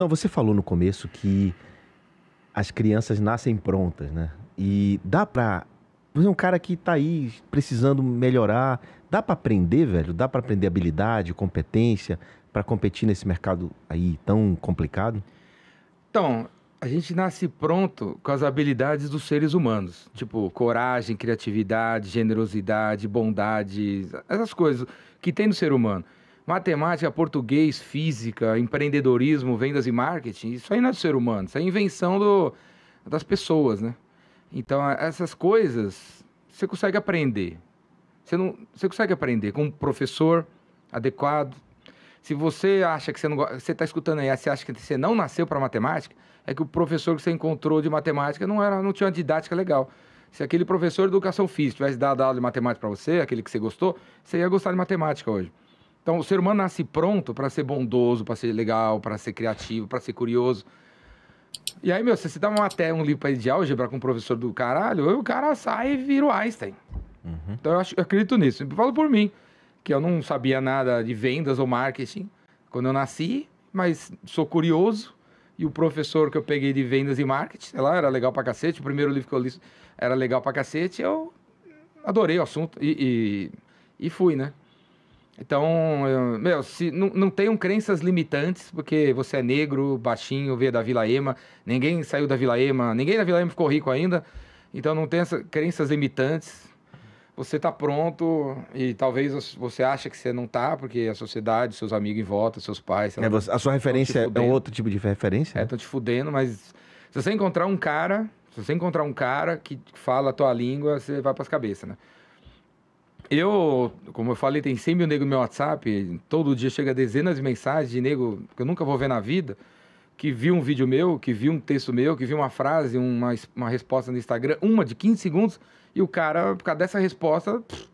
Você falou no começo que as crianças nascem prontas, né? E dá pra. Você é um cara que tá aí precisando melhorar. Dá pra aprender, velho? Dá pra aprender habilidade, competência pra competir nesse mercado aí tão complicado? Então, a gente nasce pronto com as habilidades dos seres humanos. Tipo, coragem, criatividade, generosidade, bondade, essas coisas que tem no ser humano. Matemática, português, física, empreendedorismo, vendas e marketing, isso aí não é do ser humano, isso é invenção do, das pessoas, né? Então, essas coisas você consegue aprender. Você, não, você consegue aprender com um professor adequado. Se você acha que você não você está escutando aí, você acha que você não nasceu para matemática, é que o professor que você encontrou de matemática não era, não tinha uma didática legal. Se aquele professor de educação física tivesse dado aula de matemática para você, aquele que você gostou, você ia gostar de matemática hoje. Então, o ser humano nasce pronto para ser bondoso, para ser legal, para ser criativo, para ser curioso. E aí, meu, se você dá uma matéria, um livro para de álgebra com um professor do caralho, o cara sai e vira o Einstein. Uhum. Então, eu, acho, eu acredito nisso. Eu falo por mim, que eu não sabia nada de vendas ou marketing quando eu nasci, mas sou curioso. E o professor que eu peguei de vendas e marketing, sei lá, era legal pra cacete. O primeiro livro que eu li era legal pra cacete. Eu adorei o assunto e, e, e fui, né? Então, eu, meu, se, não, não tenham crenças limitantes, porque você é negro, baixinho, veio da Vila Ema, ninguém saiu da Vila Ema, ninguém da Vila Ema ficou rico ainda, então não tem essa, crenças limitantes. Você está pronto e talvez você acha que você não está, porque a sociedade, seus amigos em volta, seus pais... É, você, a sua referência é outro tipo de referência? É, estão te fudendo, mas se você encontrar um cara, se você encontrar um cara que fala a tua língua, você vai para as cabeças, né? Eu, como eu falei, tem 100 mil negros no meu WhatsApp. Todo dia chega dezenas de mensagens de nego que eu nunca vou ver na vida, que viu um vídeo meu, que viu um texto meu, que viu uma frase, uma, uma resposta no Instagram, uma de 15 segundos, e o cara, por causa dessa resposta, pff,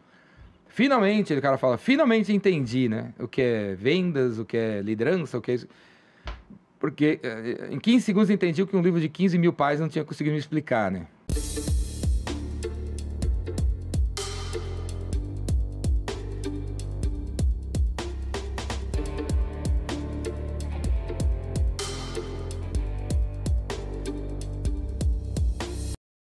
finalmente, o cara fala, finalmente entendi, né? O que é vendas, o que é liderança, o que é isso. Porque eh, em 15 segundos entendi o que um livro de 15 mil páginas não tinha conseguido me explicar, né?